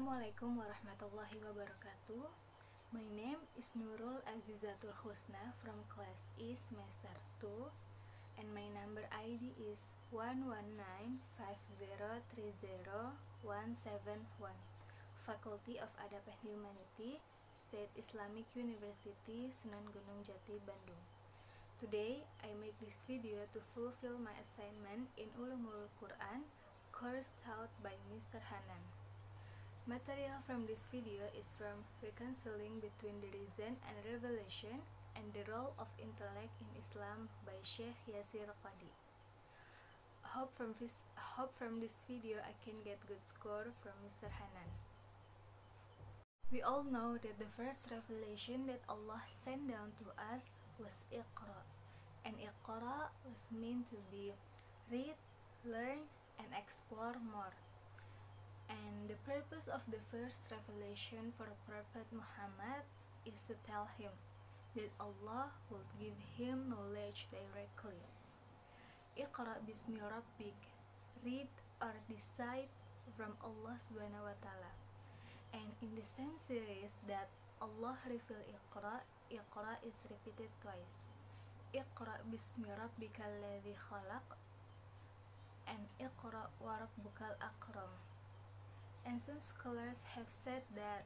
Assalamualaikum warahmatullahi wabarakatuh. My name is Nurul Azizatul Husna from class E semester 2 and my number ID is 11950300171. Faculty of Adab and Humanity, State Islamic University, Sunan Gunung Jati, Bandung. Today, I make this video to fulfill my assignment in Ulumul Quran, course taught by Mr. Hanan. Material from this video is from Reconciling Between the Reason and Revelation and the Role of Intellect in Islam by Sheikh Yasir Qadi. Hope from this hope from this video I can get good score from Mr. Hanan. We all know that the first revelation that Allah sent down to us was Iqra. And Iqra was meant to be read, learn, and explore more. And the purpose of the first revelation for Prophet Muhammad is to tell him that Allah will give him knowledge directly. Iqra bismi rabbik, read or decide from Allah subhanahu wa ta'ala. And in the same series that Allah revealed Iqra, Iqra is repeated twice. Iqra bismi rabbikal ladzi khalaq and Iqra wa rabbukal akram. And some scholars have said that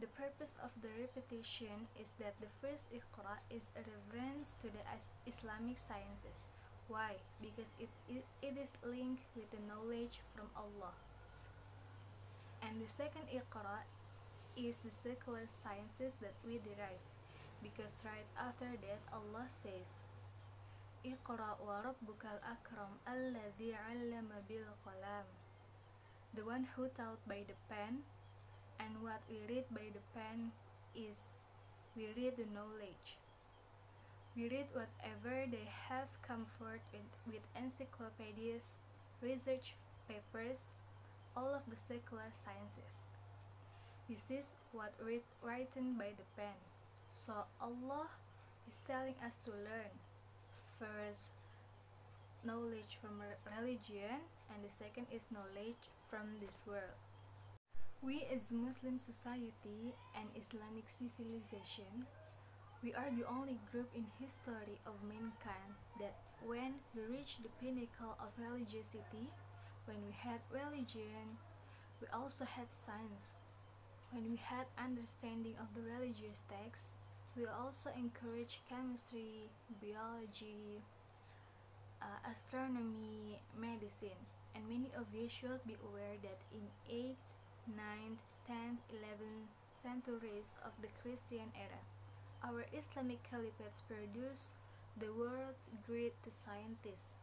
the purpose of the repetition is that the first Iqra is a reference to the Islamic sciences. Why? Because it, it, it is linked with the knowledge from Allah. And the second Iqra is the secular sciences that we derive. Because right after that Allah says, Iqra wa rabbukal akram alladhi 'allama bil qalam the one who taught by the pen, and what we read by the pen is we read the knowledge. We read whatever they have come forth with, with encyclopedias, research papers, all of the secular sciences. This is what read written by the pen. So Allah is telling us to learn first knowledge from religion and the second is knowledge from this world. We as Muslim society and Islamic civilization, we are the only group in history of mankind that when we reach the pinnacle of religiosity, when we had religion, we also had science. When we had understanding of the religious texts, we also encourage chemistry, biology, uh, astronomy, medicine and many of you should be aware that in 8th, 9th, 10th, 11th centuries of the Christian era, our Islamic caliphates produced the world's greatest scientists,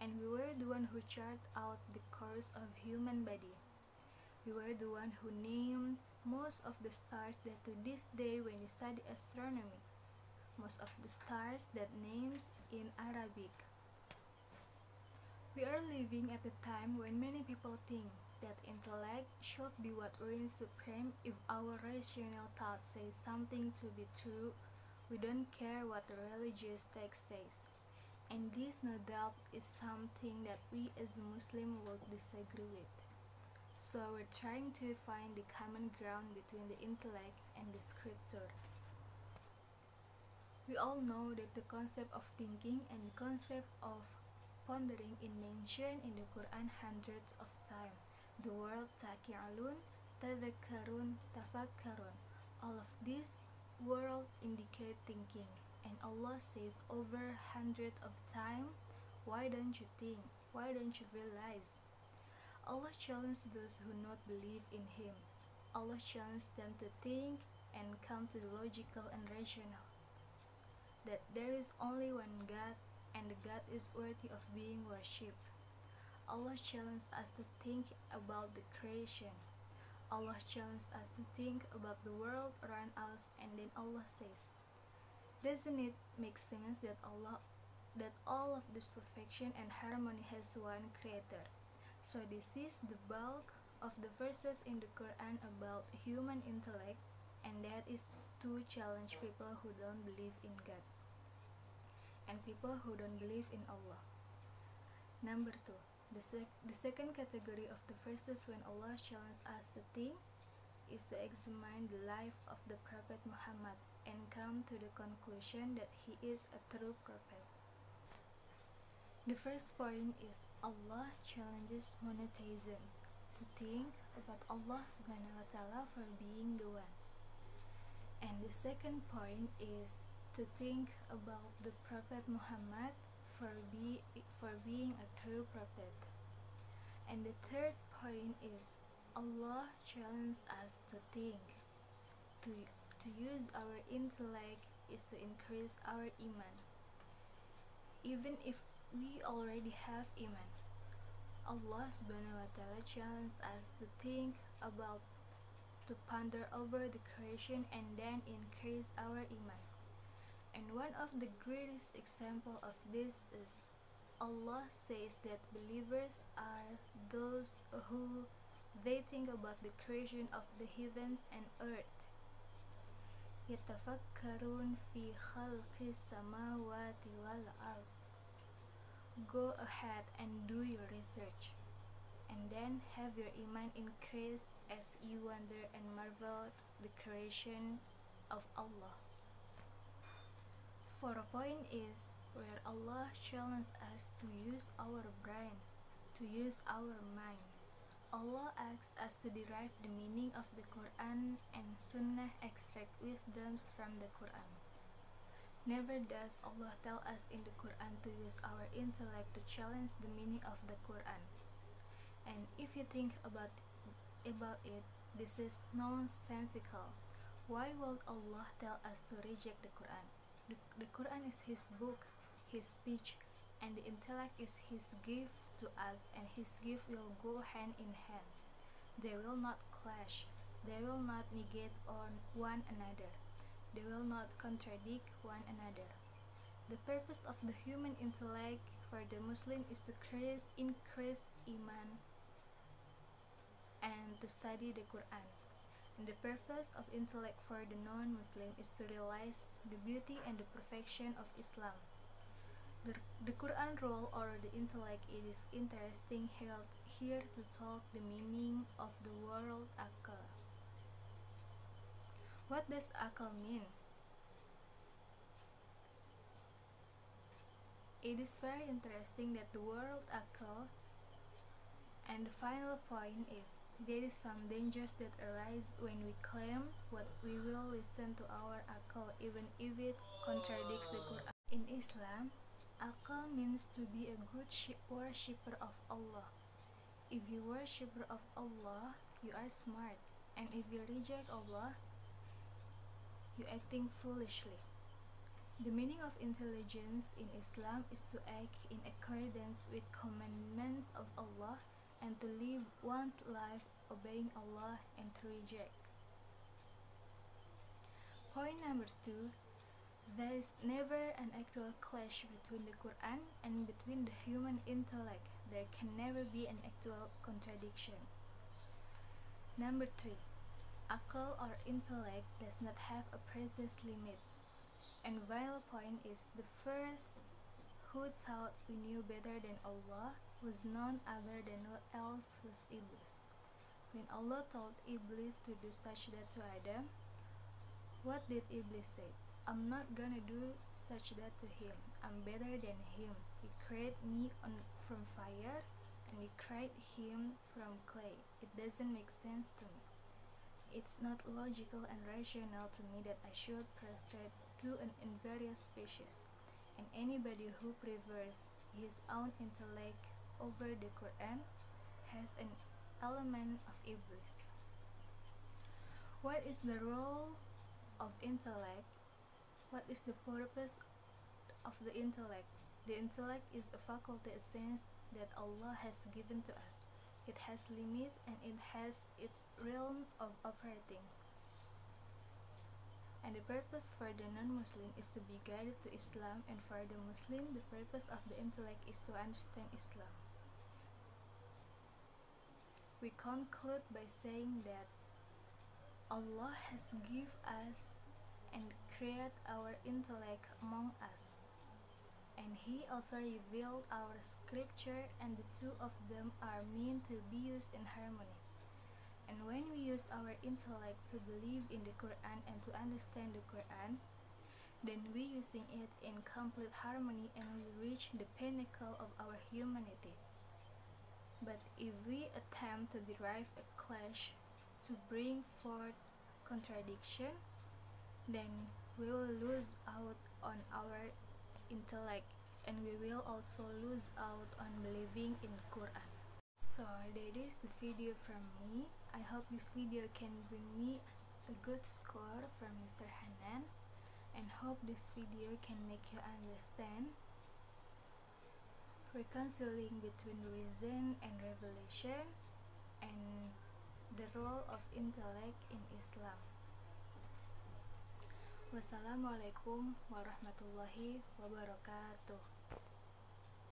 and we were the one who charted out the course of human body. We were the one who named most of the stars that to this day when you study astronomy, most of the stars that names in Arabic living at a time when many people think that intellect should be what reigns supreme. If our rational thought says something to be true, we don't care what the religious text says. And this, no doubt, is something that we as Muslims will disagree with. So we're trying to find the common ground between the intellect and the scripture. We all know that the concept of thinking and the concept of pondering is mentioned in the Quran hundreds of times. The word ta'qilun, tadakkarun, tafakkarun. All of these words indicate thinking. And Allah says over hundreds of times, why don't you think? Why don't you realize? Allah challenges those who not believe in Him. Allah challenges them to think and come to the logical and rational. That there is only one God and God is worthy of being worshipped. Allah challenges us to think about the creation. Allah challenges us to think about the world around us and then Allah says, Doesn't it make sense that Allah that all of this perfection and harmony has one creator? So this is the bulk of the verses in the Quran about human intellect and that is to challenge people who don't believe in God and people who don't believe in Allah. Number two, the, sec the second category of the verses when Allah challenges us to think is to examine the life of the Prophet Muhammad and come to the conclusion that he is a true prophet. The first point is Allah challenges monotheism to think about Allah subhanahu wa ta'ala for being the one. And the second point is to think about the Prophet Muhammad for, be, for being a true prophet. And the third point is Allah challenges us to think. To, to use our intellect is to increase our iman. Even if we already have iman, Allah subhanahu wa ta'ala challenges us to think about to ponder over the creation and then increase our iman. And one of the greatest example of this is Allah says that believers are those who they think about the creation of the heavens and earth. يتفكرون في خلق السماوات والأرض. Go ahead and do your research, and then have your iman increase as you wonder and marvel at the creation of Allah. Point is where Allah challenges us to use our brain, to use our mind. Allah asks us to derive the meaning of the Quran and Sunnah extract wisdoms from the Quran. Never does Allah tell us in the Quran to use our intellect to challenge the meaning of the Quran. And if you think about about it, this is nonsensical. Why would Allah tell us to reject the Quran? The, the Quran is His book, His speech, and the intellect is His gift to us and his gift will go hand in hand. They will not clash, they will not negate on one another, they will not contradict one another. The purpose of the human intellect for the Muslim is to create increased iman and to study the Quran. The purpose of intellect for the non-Muslim is to realize the beauty and the perfection of Islam. The, the Quran role or the intellect it is interesting held here to talk the meaning of the word akal. What does akal mean? It is very interesting that the word akal and the final point is there is some dangers that arise when we claim what we will listen to our akal even if it contradicts the Quran. In Islam, Akal means to be a good worshipper of Allah. If you worshipper of Allah, you are smart, and if you reject Allah, you acting foolishly. The meaning of intelligence in Islam is to act in accordance with commandments of Allah and to live one's life obeying Allah and to reject. Point number two there is never an actual clash between the Quran and between the human intellect. There can never be an actual contradiction. Number 3. Akal or intellect does not have a precise limit. And vital point is the first who thought we knew better than Allah was none other than else was Iblis. When Allah told Iblis to do sajdah to Adam, what did Iblis say? I'm not gonna do sajdah to him. I'm better than him. He created me on, from fire and he created him from clay. It doesn't make sense to me. It's not logical and rational to me that I should prostrate to an inferior species. And anybody who prefers his own intellect over the Quran has an element of Iblis. What is the role of intellect what is the purpose of the intellect? The intellect is a faculty a sense that Allah has given to us. It has limit and it has its realm of operating. And the purpose for the non-Muslim is to be guided to Islam and for the Muslim the purpose of the intellect is to understand Islam. We conclude by saying that Allah has given us and create our intellect among us. And he also revealed our scripture, and the two of them are meant to be used in harmony. And when we use our intellect to believe in the Quran and to understand the Quran, then we using it in complete harmony and we reach the pinnacle of our humanity. But if we attempt to derive a clash to bring forth contradiction, then we will lose out on our intellect and we will also lose out on believing in Quran. So that is the video from me. I hope this video can bring me a good score from Mr. Hanan and hope this video can make you understand reconciling between reason and revelation and the role of intellect in Islam. Wassalamualaikum warahmatullahi wabarakatuh.